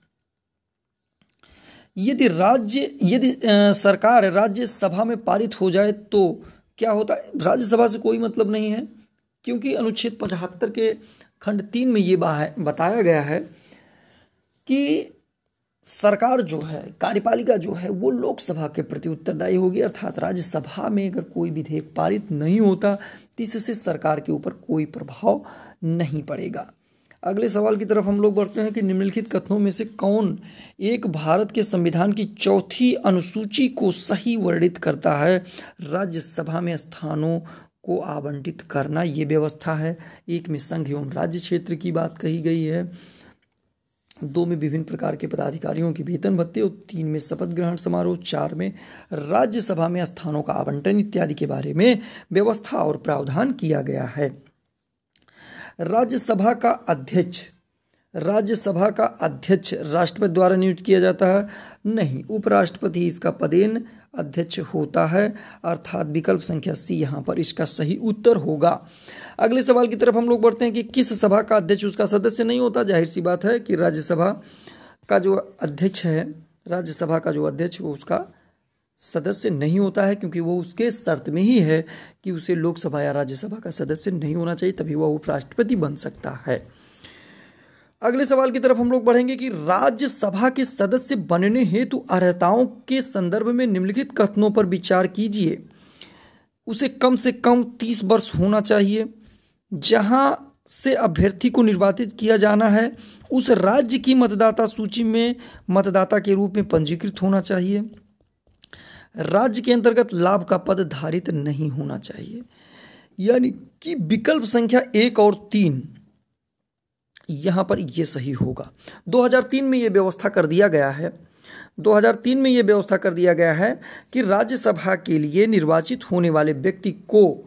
यदि राज्य, यदि सरकार राज्यसभा में पारित हो जाए तो क्या होता है? राज्यसभा से कोई मतलब नहीं है, क्योंकि अनुच्छेद पचहत्तर के खंड तीन में ये बताया गया है कि सरकार जो है, कार्यपालिका जो है, वो लोकसभा के प्रति उत्तरदायी होगी, अर्थात राज्यसभा में अगर कोई विधेयक पारित नहीं होता तो इससे सरकार के ऊपर कोई प्रभाव नहीं पड़ेगा। अगले सवाल की तरफ़ हम लोग बढ़ते हैं कि निम्नलिखित कथनों में से कौन एक भारत के संविधान की चौथी अनुसूची को सही वर्णित करता है? राज्यसभा में स्थानों को आवंटित करना ये व्यवस्था है। एक में संघ एवं राज्य क्षेत्र की बात कही गई है। दो में विभिन्न प्रकार के पदाधिकारियों के वेतन भत्ते और तीन में शपथ ग्रहण समारोह, चार में राज्यसभा में स्थानों का आवंटन इत्यादि के बारे में व्यवस्था और प्रावधान किया गया है। राज्यसभा का अध्यक्ष, राज्यसभा का अध्यक्ष राष्ट्रपति द्वारा नियुक्त किया जाता है। नहीं, उपराष्ट्रपति इसका पदेन अध्यक्ष होता है, अर्थात विकल्प संख्या सी यहाँ पर इसका सही उत्तर होगा। अगले सवाल की तरफ़ हम लोग बढ़ते हैं कि किस सभा का अध्यक्ष उसका सदस्य नहीं होता? ज़ाहिर सी बात है कि राज्यसभा का जो अध्यक्ष है, राज्यसभा का जो अध्यक्ष, वो उसका सदस्य नहीं होता है, क्योंकि वो उसके शर्त में ही है कि उसे लोकसभा या राज्यसभा का सदस्य नहीं होना चाहिए, तभी वह उपराष्ट्रपति बन सकता है। अगले सवाल की तरफ़ हम लोग बढ़ेंगे कि राज्यसभा के सदस्य बनने हेतु अर्हताओं के संदर्भ में निम्नलिखित कथनों पर विचार कीजिए। उसे कम से कम तीस वर्ष होना चाहिए। जहाँ से अभ्यर्थी को निर्वाचित किया जाना है, उस राज्य की मतदाता सूची में मतदाता के रूप में पंजीकृत होना चाहिए। राज्य के अंतर्गत लाभ का पद धारित नहीं होना चाहिए। यानी कि विकल्प संख्या एक और तीन। यहाँ पर ये सही होगा। 2003 में ये व्यवस्था कर दिया गया है। 2003 में ये व्यवस्था कर दिया गया है कि राज्यसभा के लिए निर्वाचित होने वाले व्यक्ति को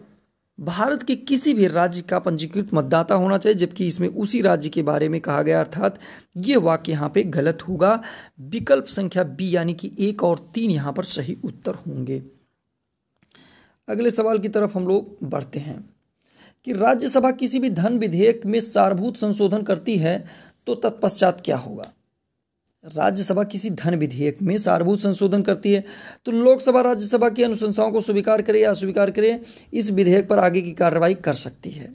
भारत के किसी भी राज्य का पंजीकृत मतदाता होना चाहिए, जबकि इसमें उसी राज्य के बारे में कहा गया, अर्थात ये वाक्य यहाँ पे गलत होगा। विकल्प संख्या बी यानी कि एक और तीन यहाँ पर सही उत्तर होंगे। अगले सवाल की तरफ़ हम लोग बढ़ते हैं। कि राज्यसभा किसी भी धन विधेयक में सारभूत संशोधन करती है तो तत्पश्चात क्या होगा? राज्यसभा किसी धन विधेयक में सारभूत संशोधन करती है तो लोकसभा राज्यसभा की अनुशंसाओं को स्वीकार करे या अस्वीकार करे, इस विधेयक पर आगे की कार्रवाई कर सकती है।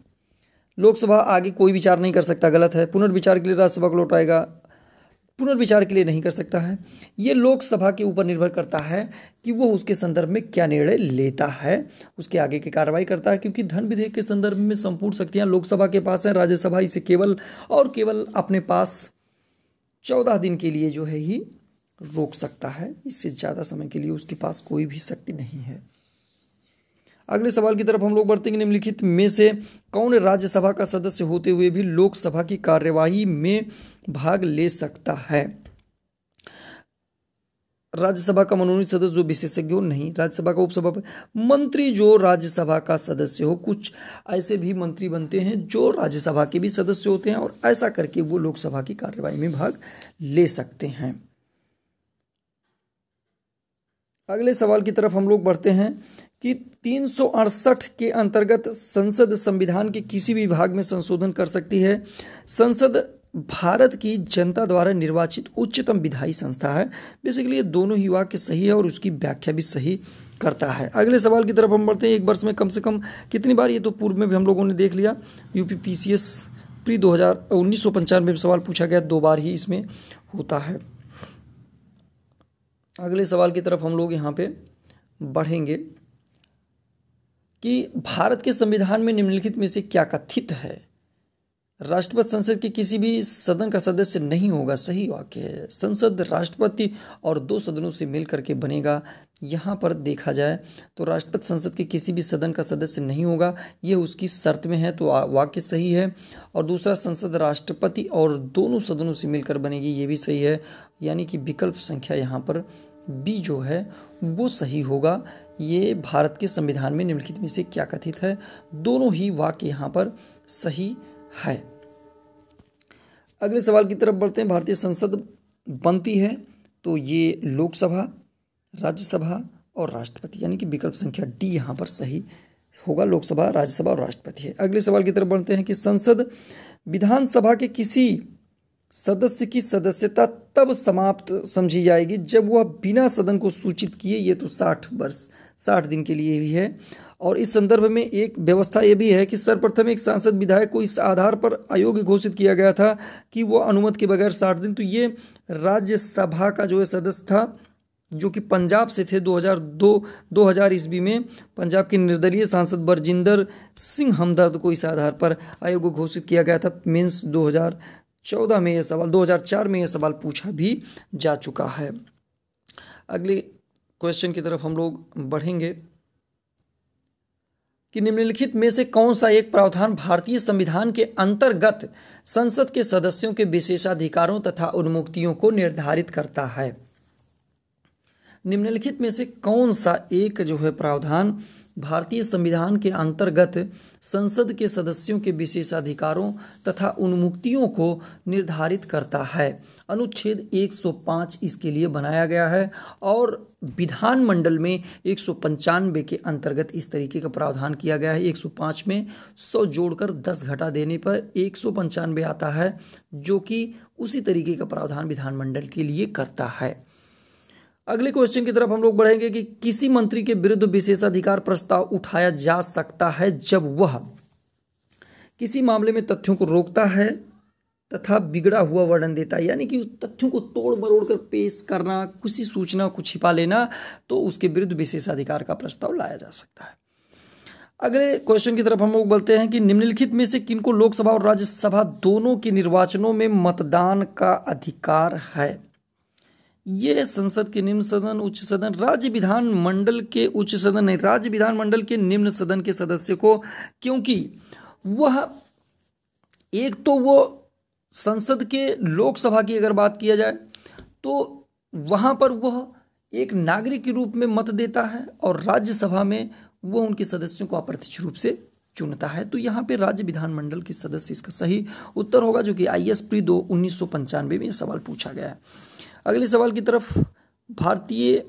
लोकसभा आगे कोई विचार नहीं कर सकता, गलत है। पुनर्विचार के लिए राज्यसभा को लौटाएगा। पुनर्विचार के लिए नहीं कर सकता है। ये लोकसभा के ऊपर निर्भर करता है कि वो उसके संदर्भ में क्या निर्णय लेता है। उसके आगे की कार्रवाई करता है, क्योंकि धन विधेयक के संदर्भ में संपूर्ण शक्तियाँ लोकसभा के पास हैं, राज्यसभा इसे केवल और केवल अपने पास चौदह दिन के लिए जो है ही रोक सकता है। इससे ज़्यादा समय के लिए उसके पास कोई भी शक्ति नहीं है। अगले सवाल की तरफ़ हम लोग बढ़ते हैं निम्नलिखित में से कौन राज्यसभा का सदस्य होते हुए भी लोकसभा की कार्यवाही में भाग ले सकता है? राज्यसभा का मनोनीत सदस्य जो विशेषज्ञ हो, नहीं। राज्यसभा का उपसभापति, मंत्री जो राज्यसभा का सदस्य हो, कुछ ऐसे भी मंत्री बनते हैं जो राज्यसभा के भी सदस्य होते हैं और ऐसा करके वो लोकसभा की कार्यवाही में भाग ले सकते हैं। अगले सवाल की तरफ़ हम लोग बढ़ते हैं। कि तीन सौ अड़सठ के अंतर्गत संसद संविधान के किसी भी भाग में संशोधन कर सकती है। संसद भारत की जनता द्वारा निर्वाचित उच्चतम विधायी संस्था है। बेसिकली ये दोनों ही वाक्य सही है और उसकी व्याख्या भी सही करता है। अगले सवाल की तरफ़ हम बढ़ते हैं। एक वर्ष में कम से कम कितनी बार ये तो पूर्व में भी हम लोगों ने देख लिया। यूपी एस प्री दो हज़ार उन्नीस सौ पंचानवे में सवाल पूछा गया। दो बार ही इसमें होता है। अगले सवाल की तरफ़ हम लोग यहाँ पे बढ़ेंगे। कि भारत के संविधान में निम्नलिखित में से क्या कथित है? राष्ट्रपति संसद के किसी भी सदन का सदस्य नहीं होगा, सही वाक्य है। संसद राष्ट्रपति और दो सदनों से मिल करके बनेगा, यहाँ पर देखा जाए तो राष्ट्रपति संसद के किसी भी सदन का सदस्य नहीं होगा ये उसकी शर्त में है तो वाक्य सही है। और दूसरा, संसद राष्ट्रपति और दोनों सदनों से मिलकर बनेगी ये भी सही है। यानी कि विकल्प संख्या यहाँ पर बी जो है, वो सही होगा। ये भारत के संविधान में निम्नलिखित में से क्या कथित है? दोनों ही वाक्य यहाँ पर सही है। अगले सवाल की तरफ़ बढ़ते हैं। भारतीय संसद बनती है तो ये लोकसभा, राज्यसभा और राष्ट्रपति, यानी कि विकल्प संख्या डी यहाँ पर सही होगा। लोकसभा, राज्यसभा और राष्ट्रपति है। अगले सवाल की तरफ़ बढ़ते हैं कि संसद विधानसभा के किसी सदस्य की सदस्यता तब समाप्त समझी जाएगी जब वह बिना सदन को सूचित किए, ये तो साठ वर्ष, साठ दिन के लिए भी है। और इस संदर्भ में एक व्यवस्था ये भी है कि सर्वप्रथम एक सांसद विधायक को इस आधार पर अयोग्य घोषित किया गया था कि वह अनुमति के बगैर साठ दिन तो ये राज्यसभा का जो है सदस्य था, जो कि पंजाब से थे 2002 2000 ईस्वी में, पंजाब के निर्दलीय सांसद बरजिंदर सिंह हमदर्द को इस आधार पर अयोग्य घोषित किया गया था मीन्स 2014 में यह सवाल 2004 में यह सवाल पूछा भी जा चुका है। अगले क्वेश्चन की तरफ़ हम लोग बढ़ेंगे कि निम्नलिखित में से कौन सा एक प्रावधान भारतीय संविधान के अंतर्गत संसद के सदस्यों के विशेषाधिकारों तथा उन्मुक्तियों को निर्धारित करता है? निम्नलिखित में से कौन सा एक जो है प्रावधान भारतीय संविधान के अंतर्गत संसद के सदस्यों के विशेषाधिकारों तथा उन्मुक्तियों को निर्धारित करता है। अनुच्छेद 105 इसके लिए बनाया गया है और विधानमंडल में एक सौ पंचानवे के अंतर्गत इस तरीके का प्रावधान किया गया है। 105 में 100 जोड़कर 10 घटा देने पर एक सौ पंचानवे आता है, जो कि उसी तरीके का प्रावधान विधानमंडल के लिए करता है। अगले क्वेश्चन की तरफ़ हम लोग बढ़ेंगे कि किसी मंत्री के विरुद्ध विशेषाधिकार प्रस्ताव उठाया जा सकता है जब वह किसी मामले में तथ्यों को रोकता है तथा बिगड़ा हुआ वर्णन देता है। यानी कि तथ्यों को तोड़ मरोड़ कर पेश करना किसी सूचना को छिपा लेना तो उसके विरुद्ध विशेषाधिकार का प्रस्ताव लाया जा सकता है। अगले क्वेश्चन की तरफ़ हम लोग बोलते हैं कि निम्नलिखित में से किनको लोकसभा और राज्यसभा दोनों के निर्वाचनों में मतदान का अधिकार है? ये संसद के निम्न सदन, उच्च सदन, राज्य विधान मंडल के उच्च सदन नहीं, राज्य विधान मंडल के निम्न सदन के सदस्य को, क्योंकि वह एक तो वो संसद के लोकसभा की अगर बात किया जाए तो वहाँ पर वह एक नागरिक के रूप में मत देता है और राज्यसभा में वह उनके सदस्यों को अप्रत्यक्ष रूप से चुनता है। तो यहाँ पे राज्य विधानमंडल के सदस्य, इसका सही उत्तर होगा, जो कि आई एस प्री दो उन्नीस में यह सवाल पूछा गया है। अगले सवाल की तरफ़, भारतीय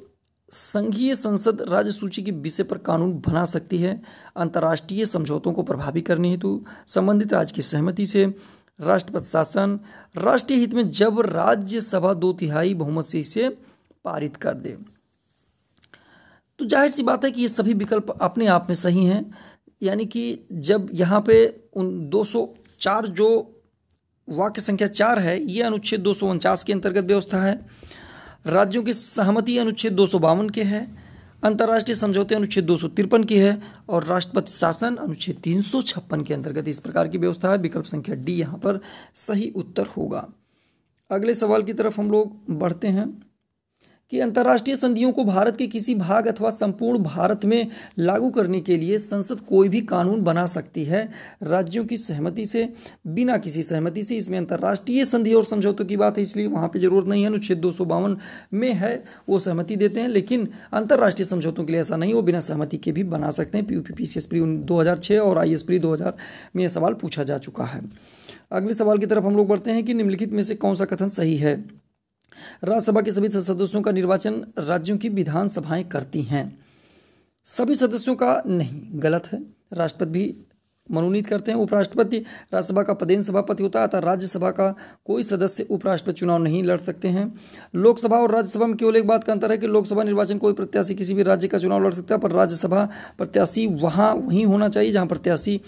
संघीय संसद राज्य सूची के विषय पर कानून बना सकती है, अंतर्राष्ट्रीय समझौतों को प्रभावी करने हेतु, संबंधित राज्य की सहमति से, राष्ट्रपति शासन राष्ट्रीय हित में जब राज्यसभा दो तिहाई बहुमत से इसे पारित कर दे। तो ज़ाहिर सी बात है कि ये सभी विकल्प अपने आप में सही हैं, यानी कि जब यहाँ पे उन 204 जो वाक्य संख्या चार है, ये अनुच्छेद दो सौ उनचास के अंतर्गत व्यवस्था है। राज्यों की सहमति अनुच्छेद दो सौ बावन के है, अंतर्राष्ट्रीय समझौते अनुच्छेद दो की है और राष्ट्रपति शासन अनुच्छेद तीन सौ छप्पन के अंतर्गत इस प्रकार की व्यवस्था है। विकल्प संख्या डी यहाँ पर सही उत्तर होगा। अगले सवाल की तरफ़ हम लोग बढ़ते हैं। कि अंतर्राष्ट्रीय संधियों को भारत के किसी भाग अथवा संपूर्ण भारत में लागू करने के लिए संसद कोई भी कानून बना सकती है। राज्यों की सहमति से, बिना किसी सहमति से इसमें अंतर्राष्ट्रीय संधि और समझौतों की बात है, इसलिए वहाँ पर ज़रूरत नहीं है, अनुच्छेद दो सौ बावन में है, वो सहमति देते हैं। लेकिन अंतर्राष्ट्रीय समझौतों के लिए ऐसा नहीं, वो बिना सहमति के भी बना सकते हैं। P U P C S pre दो और आई एस प्री दो में यह सवाल पूछा जा चुका है। अगले सवाल की तरफ़ हम लोग बढ़ते हैं कि निम्नलिखित में से कौन सा कथन सही है? राज्यसभा के सभी सदस्यों का निर्वाचन राज्यों की विधानसभाएँ करती हैं। सभी सदस्यों का नहीं, गलत है। राष्ट्रपति भी मनोनीत करते हैं। उपराष्ट्रपति राज्यसभा का पदेन सभापति होता है, अतः राज्यसभा का कोई सदस्य उपराष्ट्रपति चुनाव नहीं लड़ सकते हैं। लोकसभा और राज्यसभा में केवल एक बात का अंतर है कि लोकसभा निर्वाचन कोई प्रत्याशी किसी भी राज्य का चुनाव लड़ सकता है, पर राज्यसभा प्रत्याशी वहाँ वहीं होना चाहिए जहाँ प्रत्याशी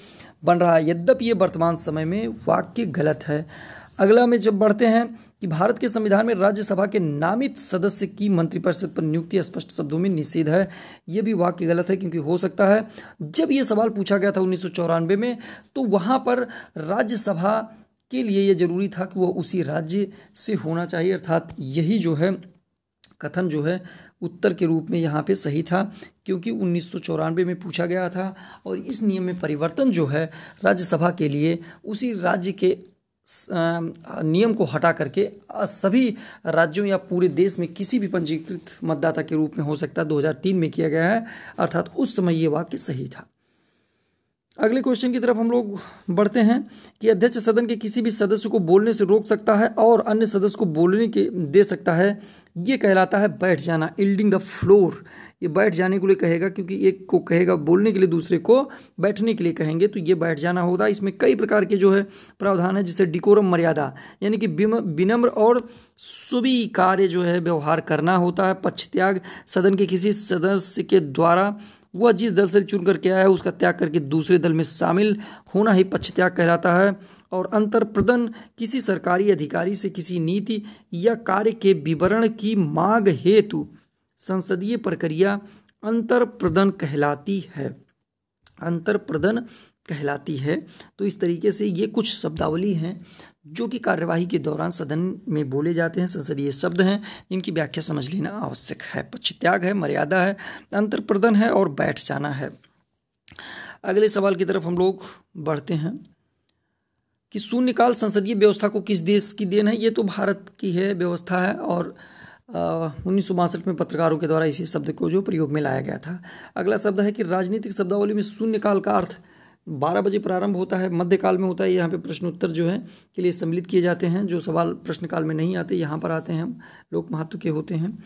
बन रहा है। यद्यपि ये वर्तमान समय में वाक्य गलत है। अगला में जब बढ़ते हैं कि भारत के संविधान में राज्यसभा के नामित सदस्य की मंत्रिपरिषद पर नियुक्ति स्पष्ट शब्दों में निषेध है। यह भी वाक्य गलत है क्योंकि हो सकता है, जब ये सवाल पूछा गया था उन्नीस सौ चौरानवे में तो वहाँ पर राज्यसभा के लिए यह ज़रूरी था कि वह उसी राज्य से होना चाहिए। अर्थात यही जो है, कथन जो है, उत्तर के रूप में यहाँ पे सही था, क्योंकि उन्नीस सौ चौरानवे में पूछा गया था और इस नियम में परिवर्तन जो है, राज्यसभा के लिए उसी राज्य के नियम को हटा करके सभी राज्यों या पूरे देश में किसी भी पंजीकृत मतदाता के रूप में हो सकता है। 2003 में किया गया है, अर्थात उस समय ये वाक्य सही था। अगले क्वेश्चन की तरफ़ हम लोग बढ़ते हैं कि अध्यक्ष सदन के किसी भी सदस्य को बोलने से रोक सकता है और अन्य सदस्य को बोलने के, दे सकता है। ये कहलाता है बैठ जाना, इल्डिंग द फ्लोर। ये बैठ जाने के लिए कहेगा, क्योंकि एक को कहेगा बोलने के लिए, दूसरे को बैठने के लिए कहेंगे तो ये बैठ जाना होगा। इसमें कई प्रकार के जो है प्रावधान है, जिससे डिकोरम मर्यादा, यानी कि विनम्र और कार्य जो है व्यवहार करना होता है। पक्ष त्याग सदन के किसी सदस्य के द्वारा वह जिस दल से चुन करके आया है, उसका त्याग करके दूसरे दल में शामिल होना ही पक्ष त्याग कहलाता है। और अंतर प्रदन किसी सरकारी अधिकारी से किसी नीति या कार्य के विवरण की मांग हेतु संसदीय प्रक्रिया अंतर प्रदन कहलाती है। अंतर प्रदन कहलाती है। तो इस तरीके से ये कुछ शब्दावली हैं जो कि कार्यवाही के दौरान सदन में बोले जाते हैं। संसदीय शब्द हैं, इनकी व्याख्या समझ लेना आवश्यक है। पक्षत्याग है, मर्यादा है अंतर प्रदन है और बैठ जाना है। अगले सवाल की तरफ़ हम लोग बढ़ते हैं कि शून्यकाल संसदीय व्यवस्था को किस देश की देन है? ये तो भारत की है, व्यवस्था है और उन्नीस सौ बासठ में पत्रकारों के द्वारा इसी शब्द को जो प्रयोग में लाया गया था। अगला शब्द है कि राजनीतिक शब्दावली में शून्यकाल का अर्थ बारह बजे प्रारंभ होता है, मध्यकाल में होता है। यहाँ पे प्रश्नोत्तर जो है, के लिए सम्मिलित किए जाते हैं। जो सवाल प्रश्नकाल में नहीं आते, यहाँ पर आते हैं लोक महत्व के होते हैं।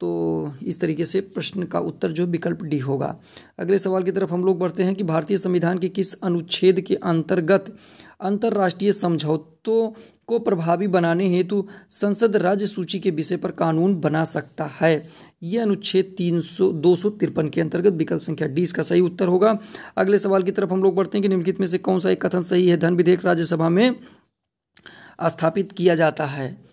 तो इस तरीके से प्रश्न का उत्तर जो विकल्प डी होगा। अगले सवाल की तरफ़ हम लोग बढ़ते हैं कि भारतीय संविधान के किस अनुच्छेद के अंतर्गत अंतर्राष्ट्रीय समझौतों को प्रभावी बनाने हेतु संसद राज्य सूची के विषय पर कानून बना सकता है। यह अनुच्छेद तीन सौ, दो सौ तिरपन के अंतर्गत विकल्प संख्या डी इसका सही उत्तर होगा। अगले सवाल की तरफ़ हम लोग बढ़ते हैं कि निम्नलिखित में से कौन सा एक कथन सही है? धन विधेयक राज्यसभा में स्थापित किया जाता है।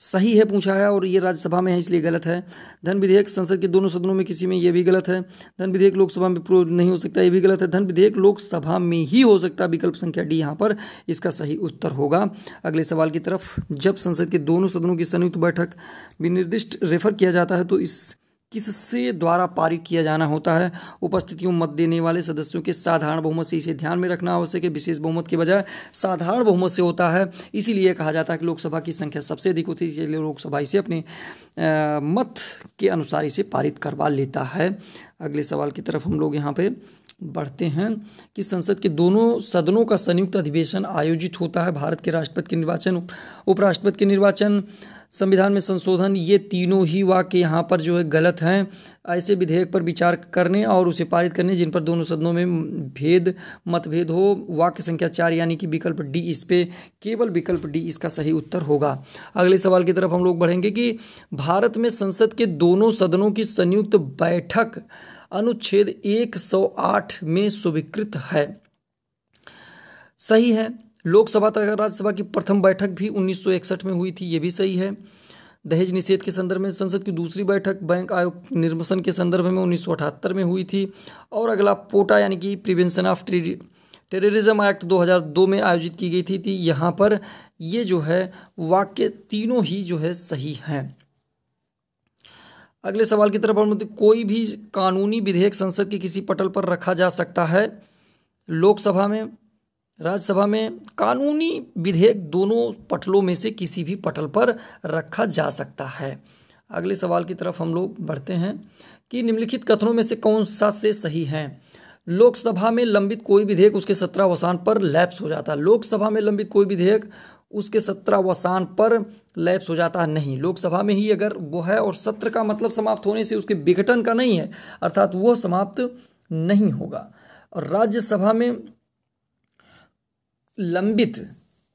सही है पूछा है और ये राज्यसभा में है, इसलिए गलत है। धन विधेयक संसद के दोनों सदनों में किसी में ये भी गलत है। धन विधेयक लोकसभा में प्रूव नहीं हो सकता, ये भी गलत है। धन विधेयक लोकसभा में ही हो सकता, विकल्प संख्या डी यहाँ पर, इसका सही उत्तर होगा। अगले सवाल की तरफ़, जब संसद के दोनों सदनों की संयुक्त बैठक विनिर्दिष्ट रेफर किया जाता है तो इस किससे द्वारा पारित किया जाना होता है? उपस्थितियों मत देने वाले सदस्यों के साधारण बहुमत से इसे ध्यान में रखना आवश्यक है। विशेष बहुमत के बजाय साधारण बहुमत से होता है। इसीलिए कहा जाता है कि लोकसभा की संख्या सबसे अधिक होती है इसलिए लोकसभा इसे अपने आ, मत के अनुसार इसे पारित करवा लेता है। अगले सवाल की तरफ़ हम लोग यहाँ पे बढ़ते हैं कि संसद के दोनों सदनों का संयुक्त अधिवेशन आयोजित होता है। भारत के राष्ट्रपति के निर्वाचन उपराष्ट्रपति के निर्वाचन संविधान में संशोधन, ये तीनों ही वाक्य यहाँ पर जो है गलत हैं। ऐसे विधेयक पर विचार करने और उसे पारित करने जिन पर दोनों सदनों में भेद, मतभेद हो, वाक्य संख्या चार यानी कि विकल्प डी इस पे, केवल विकल्प डी इसका सही उत्तर होगा। अगले सवाल की तरफ़ हम लोग बढ़ेंगे कि भारत में संसद के दोनों सदनों की संयुक्त बैठक अनुच्छेद 108 में स्वीकृत है। सही है। लोकसभा तथा राज्यसभा की प्रथम बैठक भी 1961 में हुई थी ये भी सही है। दहेज निषेध के संदर्भ में संसद की दूसरी बैठक बैंक आयोग निर्मसन के संदर्भ में उन्नीस सौ अठहत्तर में हुई थी और अगला पोटा यानी कि प्रिवेंशन ऑफ़ टेररिज्म एक्ट 2002 में आयोजित की गई थी, थी। यहाँ पर ये जो है वाक्य तीनों ही जो है सही हैं। अगले सवाल की तरफ़ हम कोई भी कानूनी विधेयक संसद के किसी पटल पर रखा जा सकता है? लोकसभा में राज्यसभा में कानूनी विधेयक दोनों पटलों में से किसी भी पटल पर रखा जा सकता है। अगले सवाल की तरफ़ हम लोग बढ़ते हैं कि निम्नलिखित कथनों में से कौन सा से सही है? लोकसभा में लंबित कोई विधेयक उसके सत्रह अवसान पर लैप्स हो जाता। है लोकसभा में लंबित कोई विधेयक उसके सत्रावसान पर लैप्स हो जाता है नहीं। लोकसभा में ही अगर वो है और सत्र का मतलब समाप्त होने से उसके विघटन का नहीं है, अर्थात वह समाप्त नहीं होगा। और राज्यसभा में लंबित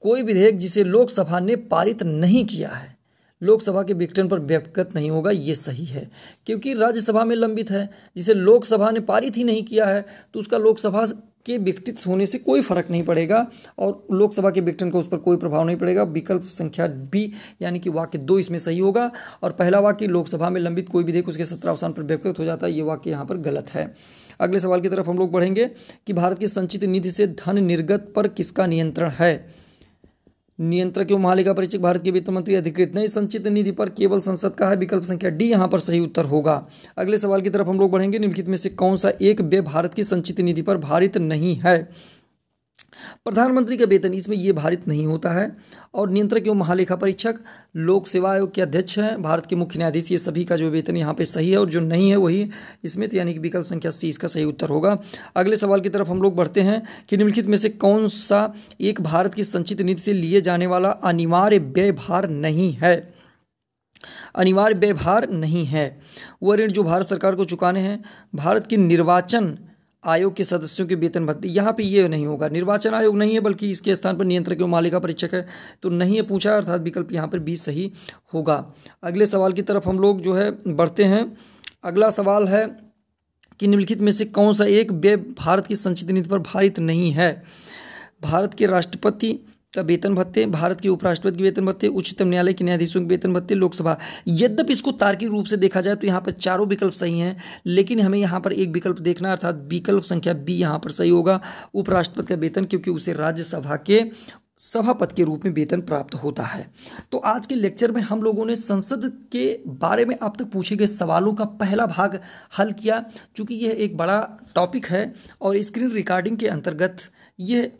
कोई विधेयक जिसे लोकसभा ने पारित नहीं किया है। लोकसभा के विघटन पर व्यक्तगत नहीं होगा, ये सही है, क्योंकि राज्यसभा में लंबित है। जिसे लोकसभा ने पारित ही नहीं किया है तो उसका लोकसभा के विघटित होने से कोई फ़र्क नहीं पड़ेगा और लोकसभा के विघटन का उस पर कोई प्रभाव नहीं पड़ेगा। विकल्प संख्या बी, यानी कि वाक्य दो इसमें सही होगा और पहला वाक्य, लोकसभा में लंबित कोई विधेयक उसके सत्र अवसान पर व्यक्त हो जाता है, ये वाक्य यहाँ पर गलत है। अगले सवाल की तरफ़ हम लोग बढ़ेंगे कि भारत की संचित निधि से धन निर्गत पर किसका नियंत्रण है? नियंत्रक एवं महालेखा परीक्षक भारत के वित्त मंत्री अधिकृत नहीं संचित निधि पर केवल संसद का है, विकल्प संख्या डी, यहाँ पर सही उत्तर होगा। अगले सवाल की तरफ़ हम लोग बढ़ेंगे, निम्नलिखित में से कौन सा एक व्यय भारत की संचित निधि पर भारित नहीं है? प्रधानमंत्री का वेतन इसमें ये भारित नहीं होता है। और नियंत्रक एवं महालेखा परीक्षक, लोक सेवा आयोग के अध्यक्ष हैं, भारत के मुख्य न्यायाधीश, ये सभी का जो वेतन यहाँ पे सही है और जो नहीं है वही इसमें तो यानी कि विकल्प संख्या सी इसका सही उत्तर होगा। अगले सवाल की तरफ़ हम लोग बढ़ते हैं कि निम्नलिखित में से कौन सा एक भारत की संचित नीति से लिए जाने वाला अनिवार्य व्यय भार नहीं है? अनिवार्य व्यवहार नहीं है। वह ऋण जो भारत सरकार को चुकाने हैं, भारत के निर्वाचन आयोग के सदस्यों के वेतन भत्ते। यहाँ पे ये नहीं होगा। निर्वाचन आयोग नहीं है, बल्कि इसके स्थान पर नियंत्रक एवं मालिका परीक्षक है। तो नहीं है पूछा, अर्थात विकल्प यहाँ पर भी सही होगा। अगले सवाल की तरफ़ हम लोग जो है बढ़ते हैं। अगला सवाल है कि निम्नलिखित में से कौन सा एक व्यय भारत की संचित नीति पर भारित नहीं है? भारत के राष्ट्रपति का वेतन भत्ते, भारत के उपराष्ट्रपति के वेतन भत्ते, उच्चतम न्यायालय के न्यायाधीशों के वेतन भत्ते, लोकसभा। यद्यपि इसको तार्किक रूप से देखा जाए तो यहाँ पर चारों विकल्प सही हैं, लेकिन हमें यहाँ पर एक विकल्प देखना अर्थात विकल्प संख्या बी यहाँ पर सही होगा, उपराष्ट्रपति का वेतन, क्योंकि उसे राज्यसभा के सभापति के रूप में वेतन प्राप्त होता है। तो आज के लेक्चर में हम लोगों ने संसद के बारे में अब तक पूछे गए सवालों का पहला भाग हल किया, चूँकि यह एक बड़ा टॉपिक है, और स्क्रीन रिकॉर्डिंग के अंतर्गत यह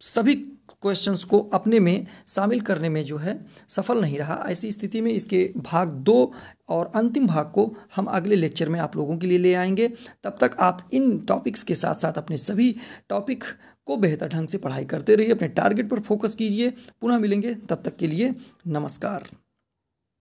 सभी क्वेश्चंस को अपने में शामिल करने में जो है सफल नहीं रहा। ऐसी स्थिति में इसके भाग दो और अंतिम भाग को हम अगले लेक्चर में आप लोगों के लिए ले आएँगे। तब तक आप इन टॉपिक्स के साथ साथ अपने सभी टॉपिक को बेहतर ढंग से पढ़ाई करते रहिए, अपने टारगेट पर फोकस कीजिए। पुनः मिलेंगे, तब तक के लिए नमस्कार।